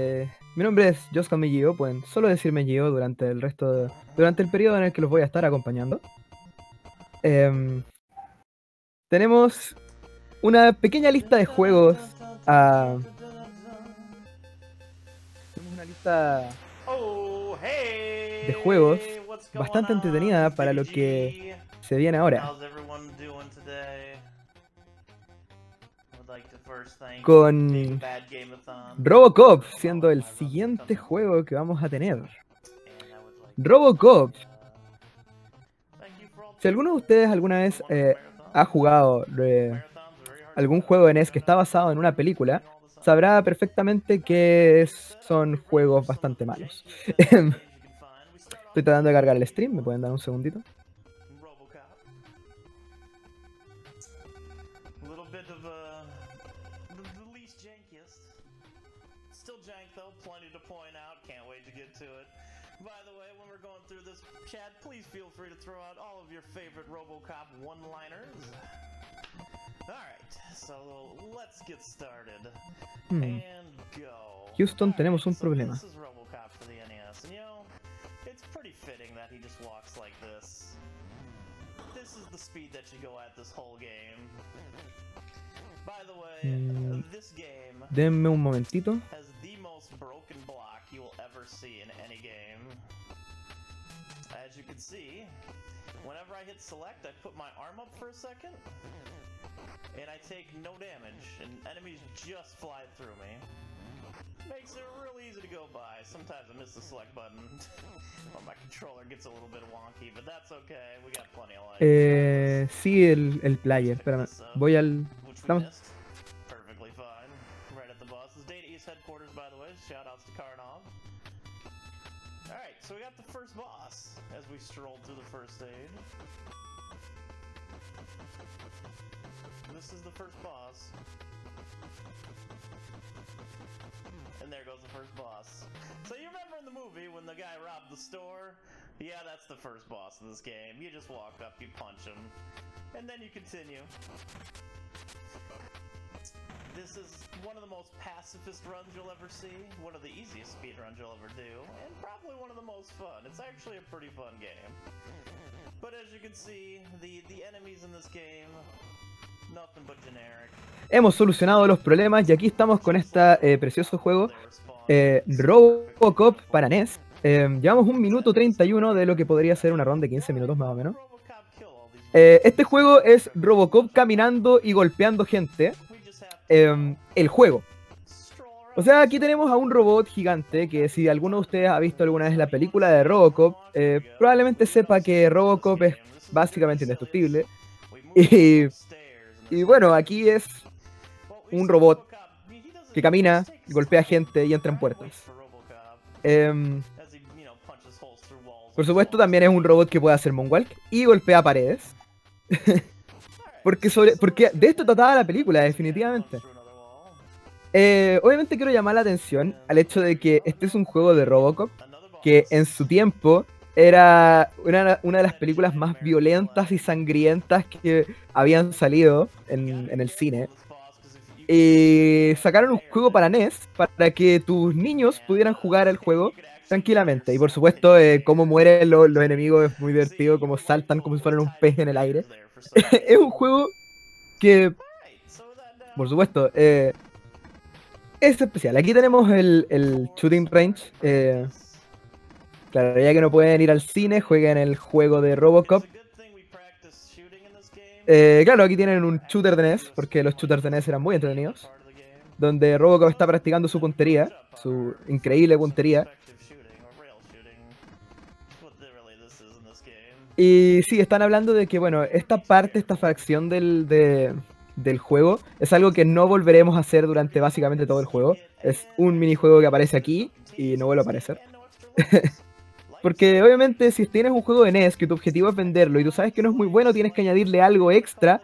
Eh, mi nombre es Josca Mellio, pueden solo decirme Gio durante el resto de- durante el periodo en el que los voy a estar acompañando. Em, tenemos una pequeña lista de juegos tenemos una lista de juegos bastante entretenida para lo que se viene ahora. Con Robocop siendo el siguiente juego que vamos a tener. Robocop. Si alguno de ustedes alguna vez eh, ha jugado eh, algún juego de. NES que está basado en una película, sabrá perfectamente que son juegos bastante malos. Estoy tratando de cargar el stream, ¿me pueden dar un segundito? Though, plenty to point out. Can't wait to get to it. By the way, when we're going through this chat, please feel free to throw out all of your favorite RoboCop one-liners. All right, so let's get started Hmm. and go. Houston, All tenemos un so problema. This is RoboCop for the NES, and you know, it's pretty fitting that he just walks like this. This is the speed that you go at this whole game. By the way, Mm. this game Denme un momentito. has most broken block you will ever see in any game. As you can see, whenever I hit select, I put my arm up for a second, and I take no damage, and enemies just fly through me. Makes it real easy to go by. Sometimes I miss the select button, or my controller gets a little bit wonky, but that's okay. We got plenty of life. Eh, sí, el, el player, espérame. Voy al... which by the way. Shout outs to Karnov. Alright, so we got the first boss as we strolled through the first stage. This is the first boss. And there goes the first boss. So you remember in the movie when the guy robbed the store? Yeah, that's the first boss of this game. You just walk up, you punch him, and then you continue. This is one of the most pacifist runs you'll ever see, one of the easiest speed runs you'll ever do, and probably one of the most fun. It's actually a pretty fun game. But as you can see, the, the enemies in this game, nothing but generic. Hemos solucionado los problemas y aquí estamos con este precioso juego, eh, Robocop para NES. Eh, llevamos un minuto 31 de lo que podría ser una ronda de 15 minutos más o menos. Eh, este juego es Robocop caminando y golpeando gente. Eh, el juego. O sea, aquí tenemos a un robot gigante que si alguno de ustedes ha visto alguna vez la película de Robocop, eh, probablemente sepa que Robocop es básicamente indestructible. Y, bueno, aquí es un robot que camina, golpea gente y entra en puertas. Em, por supuesto, también es un robot que puede hacer moonwalk y golpea paredes. porque, sobre, porque de esto trataba la película, definitivamente. Eh, obviamente quiero llamar la atención al hecho de que este es un juego de Robocop que en su tiempo era una, de las películas más violentas y sangrientas que habían salido en, en el cine. Y sacaron un juego para NES para que tus niños pudieran jugar el juego tranquilamente. Y por supuesto, eh, cómo mueren lo- los enemigos es muy divertido, como saltan como si fueran un pez en el aire. es un juego que, por supuesto, eh, es especial. Aquí tenemos el, el shooting range. eh, claro, ya que no pueden ir al cine, jueguen el juego de Robocop. Eh, claro, aquí tienen un shooter de NES, porque los shooters de NES eran muy entretenidos. Donde Robocop está practicando su puntería, su increíble puntería. Y sí, están hablando de que, bueno, esta parte, esta fracción del, de- del juego es algo que no volveremos a hacer durante básicamente todo el juego. Es un minijuego que aparece aquí y no vuelve a aparecer. Porque obviamente si tienes un juego de NES que tu objetivo es venderlo y tú sabes que no es muy bueno, tienes que añadirle algo extra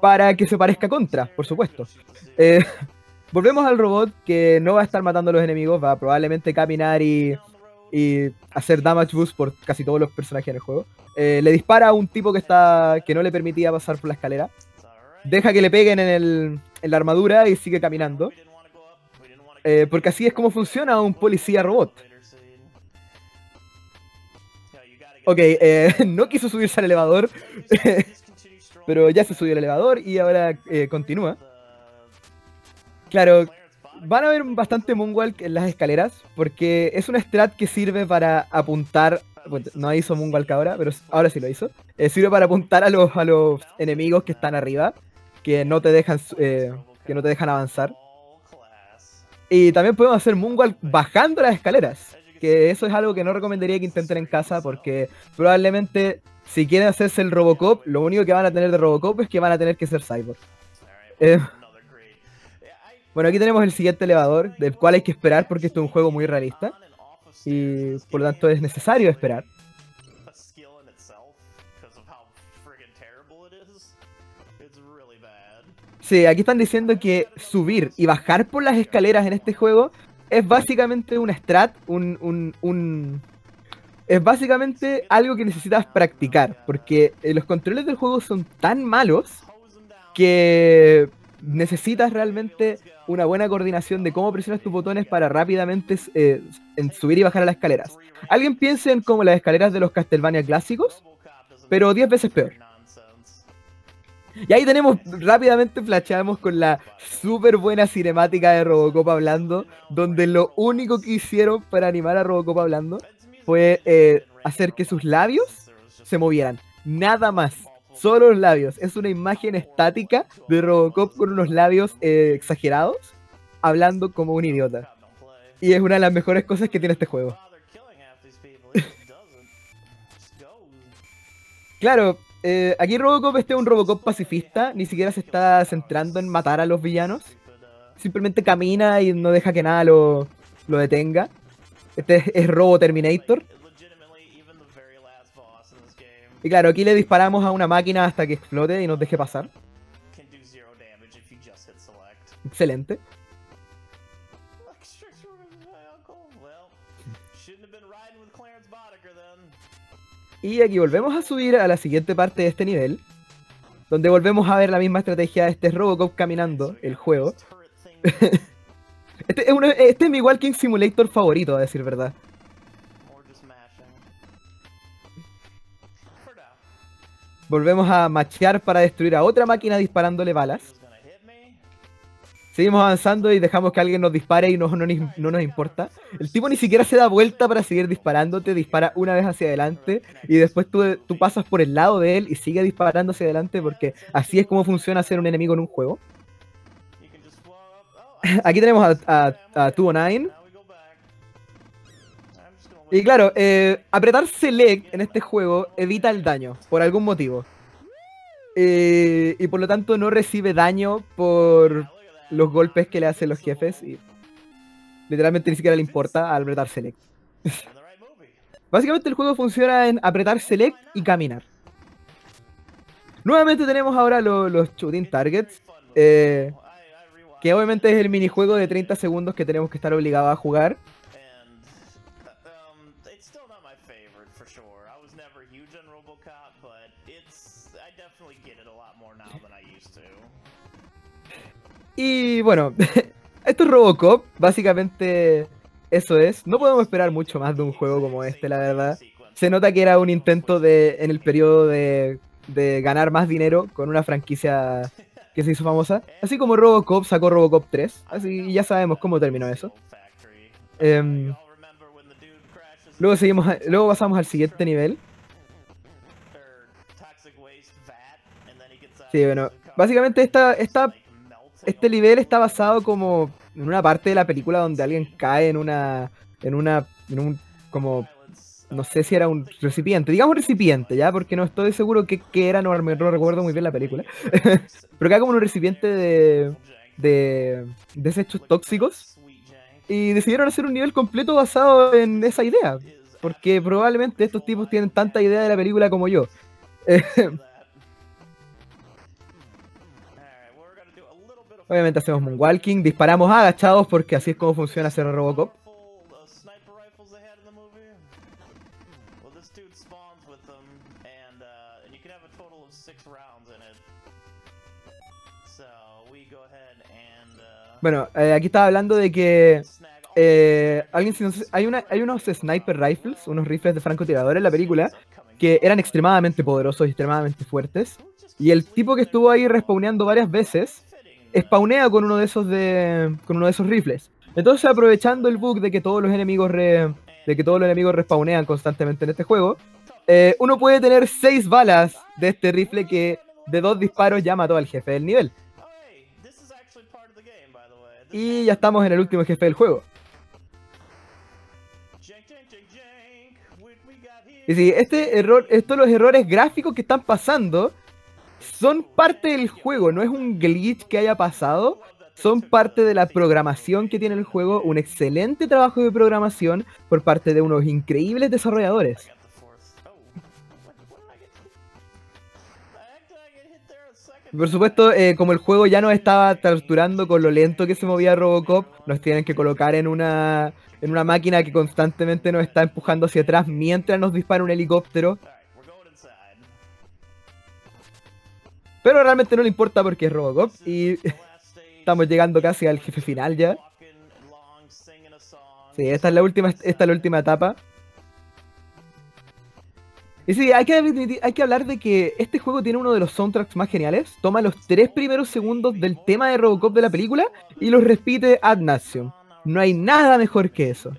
para que se parezca contra, por supuesto. Eh, volvemos al robot que no va a estar matando a los enemigos, va a probablemente caminar y, y hacer damage boost por casi todos los personajes en el juego. Eh, le dispara a un tipo que está que no le permitía pasar por la escalera. Deja que le peguen en, el, en la armadura y sigue caminando. eh, porque así es como funciona un policía robot. Ok, eh, no quiso subirse al elevador, pero ya se subió al elevador y ahora eh, continúa. Claro, van a ver bastante Moonwalk en las escaleras, porque es una strat que sirve para apuntar. bueno, no hizo Moonwalk ahora, pero ahora sí lo hizo. Eh, sirve para apuntar a los, a los enemigos que están arriba, que no te dejan, eh, que no te dejan avanzar. Y también podemos hacer Moonwalk bajando las escaleras, que eso es algo que no recomendaría que intenten en casa, porque probablemente si quieren hacerse el Robocop, lo único que van a tener de Robocop es que van a tener que ser Cyborg. Eh, bueno, aquí tenemos el siguiente elevador, del cual hay que esperar porque esto es un juego muy realista. Y por lo tanto es necesario esperar. Sí, aquí están diciendo que subir y bajar por las escaleras en este juego es básicamente un strat, un, un. Es básicamente algo que necesitas practicar, porque eh, los controles del juego son tan malos que necesitas realmente una buena coordinación de cómo presionas tus botones para rápidamente eh, en subir y bajar a las escaleras. Alguien piensa en como las escaleras de los Castlevania clásicos, pero 10 veces peor. Y ahí tenemos, rápidamente flasheamos con la súper buena cinemática de Robocop hablando, donde lo único que hicieron para animar a Robocop hablando fue eh, hacer que sus labios se movieran. Nada más. Solo los labios. Es una imagen estática de Robocop con unos labios eh, exagerados, hablando como un idiota. Y es una de las mejores cosas que tiene este juego. claro, eh, aquí Robocop este es un Robocop pacifista, ni siquiera se está centrando en matar a los villanos. Simplemente camina y no deja que nada lo, lo detenga. Este es, es Robo Terminator. Y claro, aquí le disparamos a una máquina hasta que explote y nos deje pasar. Excelente. Y aquí volvemos a subir a la siguiente parte de este nivel. Donde volvemos a ver la misma estrategia de este Robocop caminando, el juego. este, es uno- este es mi Walking Simulator favorito, a decir verdad. Volvemos a machear para destruir a otra máquina disparándole balas. Seguimos avanzando y dejamos que alguien nos dispare y no, nos importa. El tipo ni siquiera se da vuelta para seguir disparando, te dispara una vez hacia adelante y después tú, tú pasas por el lado de él y sigue disparando hacia adelante porque así es como funciona ser un enemigo en un juego. Aquí tenemos a, a, a 209 y claro, eh, apretar Select en este juego evita el daño, por algún motivo. Eh, y por lo tanto no recibe daño por los golpes que le hacen los jefes. Y literalmente ni siquiera le importa al apretar Select. Básicamente el juego funciona en apretar Select y caminar. Nuevamente tenemos ahora lo- los shooting targets. eh, que obviamente es el minijuego de 30 segundos que tenemos que estar obligados a jugar. Y bueno, esto es Robocop, básicamente eso es. No podemos esperar mucho más de un juego como este, la verdad. Se nota que era un intento de, en el periodo de, de ganar más dinero con una franquicia que se hizo famosa. Así como Robocop sacó Robocop 3, así ya sabemos cómo terminó eso. Em, luego seguimos, luego pasamos al siguiente nivel. Sí, bueno, básicamente esta, esta, este nivel está basado como en una parte de la película donde alguien cae en una, en una, en un, como, no sé si era un recipiente, digamos recipiente, ¿ya? Porque no estoy seguro qué, era, no, no recuerdo muy bien la película. Pero cae como un recipiente de, de desechos tóxicos y decidieron hacer un nivel completo basado en esa idea. Porque probablemente estos tipos tienen tanta idea de la película como yo. Obviamente hacemos moonwalking, disparamos agachados porque así es como funciona hacer Robocop. Bueno, eh, aquí estaba hablando de que eh, alguien, hay, una, hay unos sniper rifles, unos rifles de francotirador en la película, que eran extremadamente poderosos y extremadamente fuertes. Y el tipo que estuvo ahí respawneando varias veces, spawnea con uno de esos de. con uno de esos rifles. Entonces aprovechando el bug de que todos los enemigos re- de que todos los enemigos respawnean constantemente en este juego, eh, uno puede tener 6 balas de este rifle que de dos disparos ya mató al jefe del nivel. Y ya estamos en el último jefe del juego. Y sí, este error, estos los errores gráficos que están pasando son parte del juego, no es un glitch que haya pasado, son parte de la programación que tiene el juego, un excelente trabajo de programación por parte de unos increíbles desarrolladores. Por supuesto, eh, como el juego ya nos estaba torturando con lo lento que se movía Robocop, nos tienen que colocar en una, en una máquina que constantemente nos está empujando hacia atrás mientras nos dispara un helicóptero. Pero realmente no le importa porque es Robocop y estamos llegando casi al jefe final ya. Sí, esta es la última, esta es la última etapa. Y sí, hay que, hablar de que este juego tiene uno de los soundtracks más geniales. Toma los tres primeros segundos del tema de Robocop de la película y los repite ad nauseum. No hay nada mejor que eso.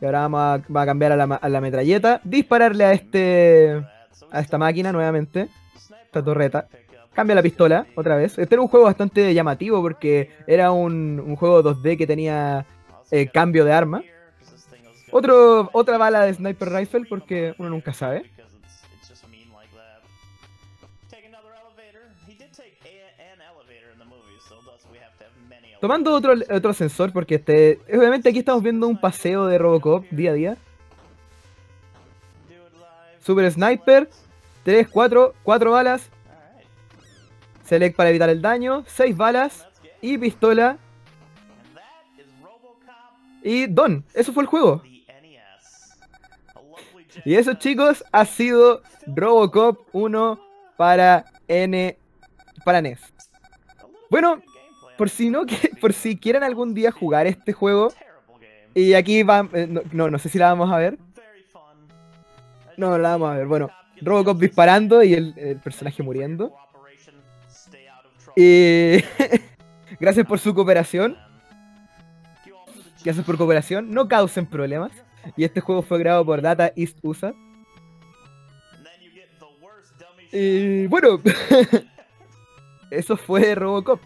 Y ahora vamos a, cambiar a la, metralleta, dispararle a este a esta máquina nuevamente. esta torreta. Cambia la pistola otra vez. Este era un juego bastante llamativo porque era un, un juego 2D que tenía eh, cambio de arma. Otro, otra bala de sniper rifle porque uno nunca sabe. Tomando otro, otro ascensor porque este, obviamente aquí estamos viendo un paseo de Robocop día a día. Super Sniper. 3, 4, 4 balas. Select para evitar el daño. 6 balas. Y pistola. Y Don. Eso fue el juego. Y eso chicos ha sido Robocop 1 para N para NES. Bueno, Por si no que- por si quieren algún día jugar este juego y aquí va eh, no, no sé si la vamos a ver. No, la vamos a ver. Bueno, Robocop disparando y el, personaje muriendo. Y gracias por su cooperación. Gracias por cooperación. No causen problemas. Y este juego fue grabado por Data East USA. Y bueno, eso fue Robocop.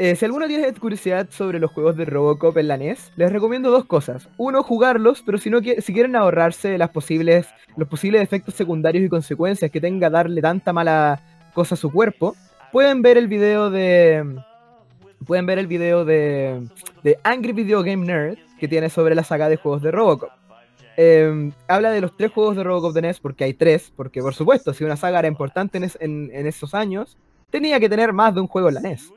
Eh, si alguno tiene curiosidad sobre los juegos de Robocop en la NES, les recomiendo dos cosas. Uno, jugarlos, pero si no si quieren ahorrarse las posibles, los posibles efectos secundarios y consecuencias que tenga darle tanta mala cosa a su cuerpo, pueden ver el video de pueden ver el video de, de Angry Video Game Nerd que tiene sobre la saga de juegos de Robocop. Eh, habla de los tres juegos de Robocop de NES porque hay tres, porque por supuesto, si una saga era importante en- en esos años, tenía que tener más de un juego en la NES.